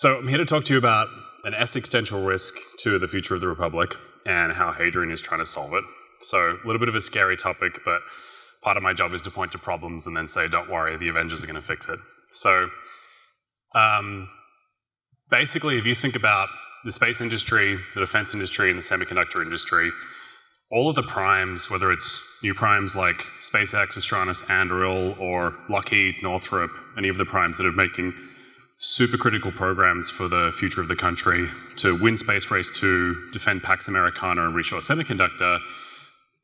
So I'm here to talk to you about an existential risk to the future of the Republic and how Hadrian is trying to solve it. So a little bit of a scary topic, but part of my job is to point to problems and then say, don't worry, the Avengers are going to fix it. So um, basically, if you think about the space industry, the defense industry, and the semiconductor industry, all of the primes, whether it's new primes like SpaceX, Astranis, Anduril, or Lockheed, Northrop, any of the primes that are making supercritical programs for the future of the country to win Space Race 2, defend Pax Americana, and reshore semiconductor,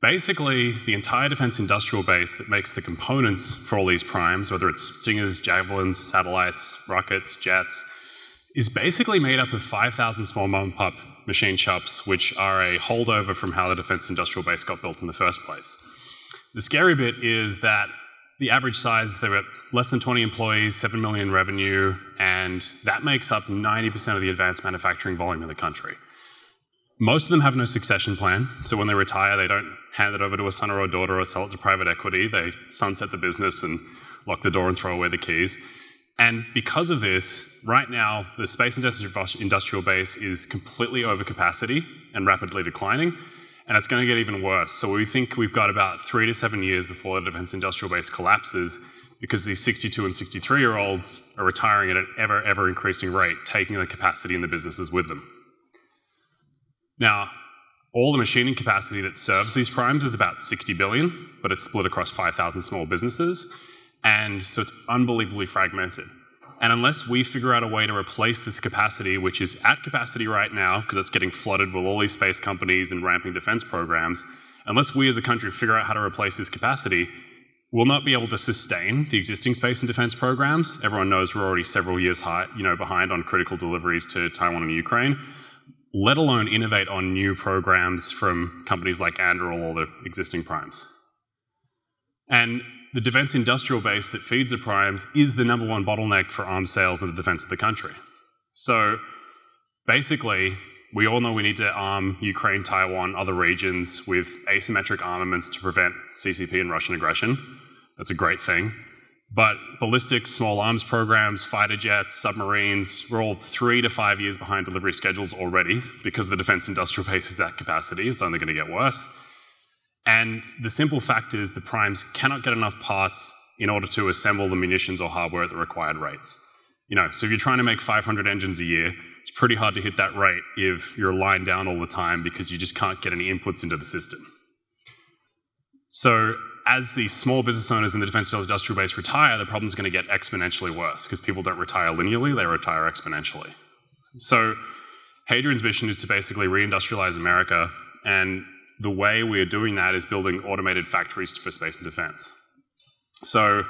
basically the entire defense industrial base that makes the components for all these primes, whether it's Stingers, Javelins, satellites, rockets, jets, is basically made up of 5,000 small mom and pop machine shops, which are a holdover from how the defense industrial base got built in the first place. The scary bit is that the average size, is they're at less than 20 employees, 7 million revenue, and that makes up 90% of the advanced manufacturing volume in the country. Most of them have no succession plan, so when they retire, they don't hand it over to a son or a daughter or sell it to private equity. They sunset the business and lock the door and throw away the keys. And because of this, right now, the space industrial base is completely over capacity and rapidly declining, and it's going to get even worse. So we think we've got about three to seven years before the defense industrial base collapses because these 62 and 63 year olds are retiring at an ever, ever increasing rate, taking the capacity in the businesses with them. Now, all the machining capacity that serves these primes is about 60 billion, but it's split across 5,000 small businesses. And so it's unbelievably fragmented. And unless we figure out a way to replace this capacity, which is at capacity right now, because it's getting flooded with all these space companies and ramping defense programs, unless we as a country figure out how to replace this capacity, we'll not be able to sustain the existing space and defense programs. Everyone knows we're already several years high, you know, behind on critical deliveries to Taiwan and Ukraine, let alone innovate on new programs from companies like Anduril or the existing primes. And the defense industrial base that feeds the primes is the number one bottleneck for arms sales in the defense of the country. So basically, we all know we need to arm Ukraine, Taiwan, other regions with asymmetric armaments to prevent CCP and Russian aggression. That's a great thing. But ballistic small arms programs, fighter jets, submarines, we're all three to five years behind delivery schedules already because the defense industrial base is at capacity. It's only going to get worse. And the simple fact is the primes cannot get enough parts in order to assemble the munitions or hardware at the required rates. You know, so if you're trying to make 500 engines a year, it's pretty hard to hit that rate if you're lying down all the time because you just can't get any inputs into the system. So as the small business owners in the defense sales industrial base retire, the problem is going to get exponentially worse because people don't retire linearly, they retire exponentially. So Hadrian's mission is to basically reindustrialize America and the way we are doing that is building automated factories for space and defense. So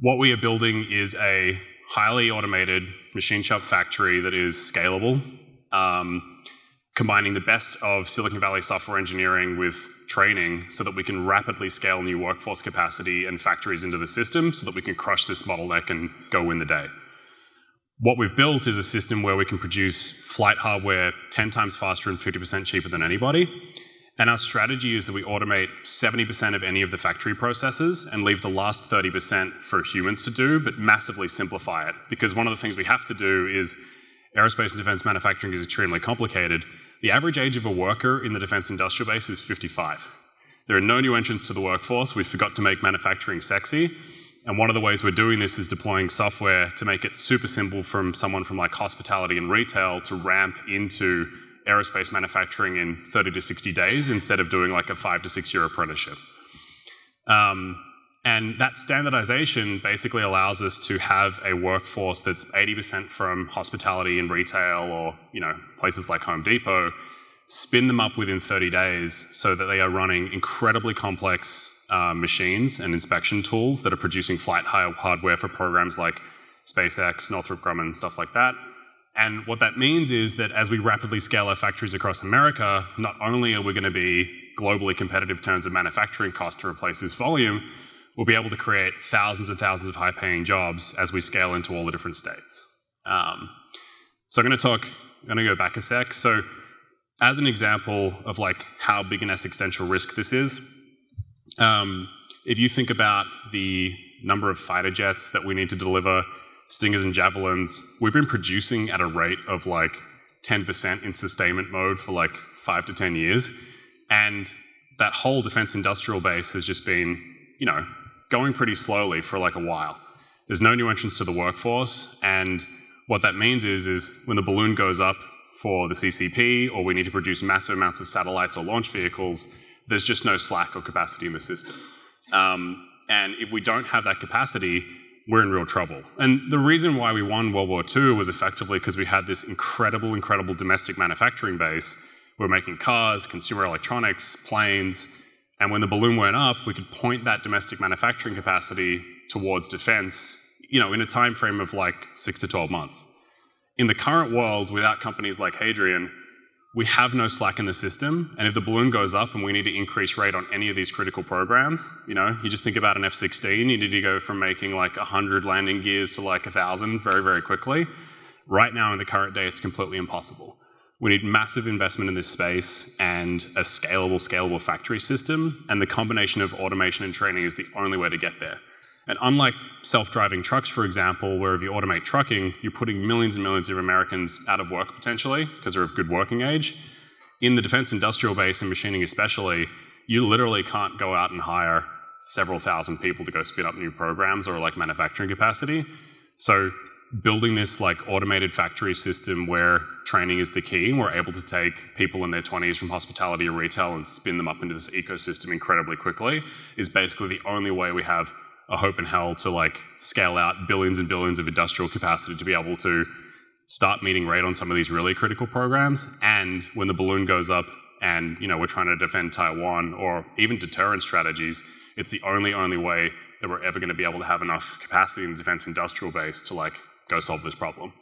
what we are building is a highly automated machine shop factory that is scalable, um, combining the best of Silicon Valley software engineering with training so that we can rapidly scale new workforce capacity and factories into the system so that we can crush this bottleneck and go win the day. What we've built is a system where we can produce flight hardware 10 times faster and 50% cheaper than anybody, and our strategy is that we automate 70% of any of the factory processes and leave the last 30% for humans to do, but massively simplify it. Because one of the things we have to do is aerospace and defense manufacturing is extremely complicated. The average age of a worker in the defense industrial base is 55. There are no new entrants to the workforce. We forgot to make manufacturing sexy. And one of the ways we're doing this is deploying software to make it super simple from someone from like hospitality and retail to ramp into aerospace manufacturing in 30 to 60 days instead of doing like a five to six year apprenticeship. Um, and that standardization basically allows us to have a workforce that's 80% from hospitality and retail or you know places like Home Depot, spin them up within 30 days so that they are running incredibly complex uh, machines and inspection tools that are producing flight hardware for programs like SpaceX, Northrop Grumman, stuff like that. And what that means is that as we rapidly scale our factories across America, not only are we going to be globally competitive in terms of manufacturing cost to replace this volume, we'll be able to create thousands and thousands of high paying jobs as we scale into all the different states. Um, so I'm going to talk, I'm going to go back a sec. So as an example of like how big an existential risk this is, um, if you think about the number of fighter jets that we need to deliver Stingers and Javelins, we've been producing at a rate of like 10% in sustainment mode for like five to 10 years. And that whole defense industrial base has just been, you know, going pretty slowly for like a while. There's no new entrants to the workforce, and what that means is, is when the balloon goes up for the CCP, or we need to produce massive amounts of satellites or launch vehicles, there's just no slack or capacity in the system. Um, and if we don't have that capacity, we're in real trouble. And the reason why we won World War II was effectively because we had this incredible, incredible domestic manufacturing base. We we're making cars, consumer electronics, planes, and when the balloon went up, we could point that domestic manufacturing capacity towards defense, you know, in a time frame of like six to 12 months. In the current world, without companies like Hadrian, we have no slack in the system, and if the balloon goes up and we need to increase rate on any of these critical programs, you know, you just think about an F-16, you need to go from making like 100 landing gears to like 1,000 very, very quickly. Right now, in the current day, it's completely impossible. We need massive investment in this space and a scalable, scalable factory system, and the combination of automation and training is the only way to get there. And unlike self-driving trucks, for example, where if you automate trucking, you're putting millions and millions of Americans out of work potentially because they're of good working age. In the defense industrial base and machining especially, you literally can't go out and hire several thousand people to go spin up new programs or like manufacturing capacity. So building this like automated factory system where training is the key we're able to take people in their 20s from hospitality or retail and spin them up into this ecosystem incredibly quickly is basically the only way we have a hope in hell to like scale out billions and billions of industrial capacity to be able to start meeting rate on some of these really critical programs. And when the balloon goes up and you know we're trying to defend Taiwan or even deterrent strategies, it's the only only way that we're ever going to be able to have enough capacity in the defense industrial base to like go solve this problem.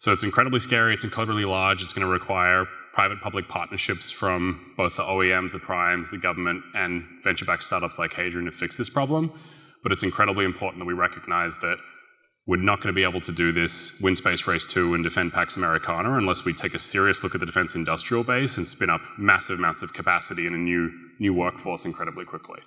So it's incredibly scary, it's incredibly large, it's going to require private-public partnerships from both the OEMs, the primes, the government, and venture-backed startups like Hadrian to fix this problem but it's incredibly important that we recognize that we're not going to be able to do this, win Space Race 2 and defend Pax Americana unless we take a serious look at the defense industrial base and spin up massive amounts of capacity and a new, new workforce incredibly quickly.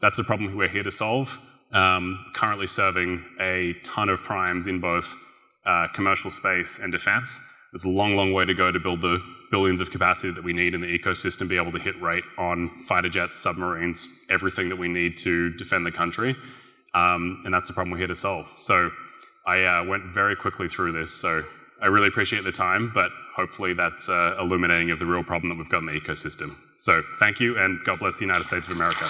That's the problem we're here to solve. Um, currently serving a ton of primes in both uh, commercial space and defense. There's a long, long way to go to build the billions of capacity that we need in the ecosystem, be able to hit rate on fighter jets, submarines, everything that we need to defend the country. Um, and that's the problem we're here to solve. So I uh, went very quickly through this. So I really appreciate the time, but hopefully that's uh, illuminating of the real problem that we've got in the ecosystem. So thank you, and God bless the United States of America.